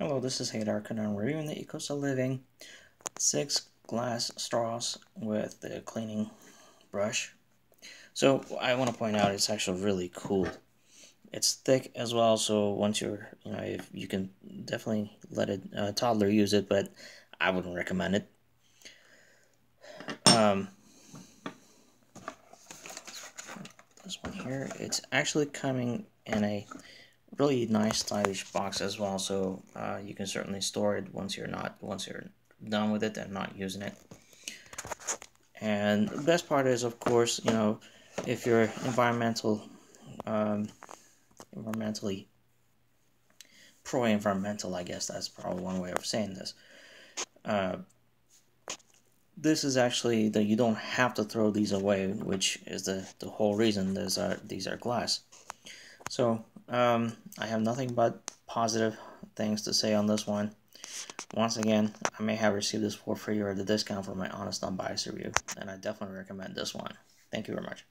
Hello, this is Haydar and I'm reviewing the ICOSA Living 6 glass straws with the cleaning brush. So I want to point out it's actually really cool. It's thick as well, so once you're, you know, if you can definitely let a uh, toddler use it, but I wouldn't recommend it. Um, this one here, it's actually coming in a really nice stylish box as well so uh, you can certainly store it once you're not once you're done with it and not using it. And the best part is of course you know if you're environmental um, environmentally pro-environmental I guess that's probably one way of saying this uh, this is actually that you don't have to throw these away which is the the whole reason these are these are glass. So um, I have nothing but positive things to say on this one. Once again, I may have received this for free or the discount for my honest unbiased review, and I definitely recommend this one. Thank you very much.